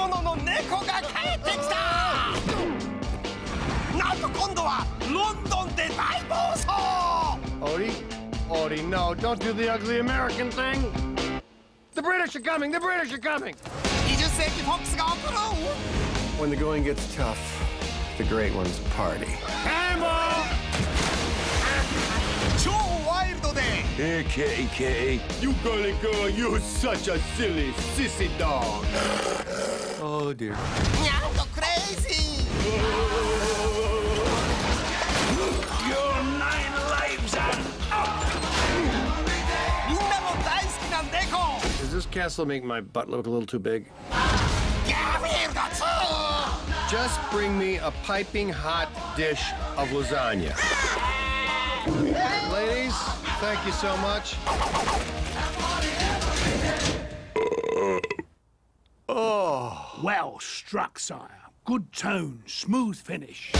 物の猫が帰ってきたなんと今度はロンドンで大暴走 Odie? Odie, no, don't do the ugly American thing. The British are coming, the British are coming. 20世紀フォックスが送る When the going gets tough, the great ones party. Cannonball! Here, kitty, kitty. You gonna go, you're such a silly sissy dog. oh, dear. Now go crazy! Your nine lives are up! Does this castle make my butt look a little too big? Just bring me a piping hot dish of lasagna. Ladies, thank you so much. Oh. Well struck, sire. Good tone, smooth finish.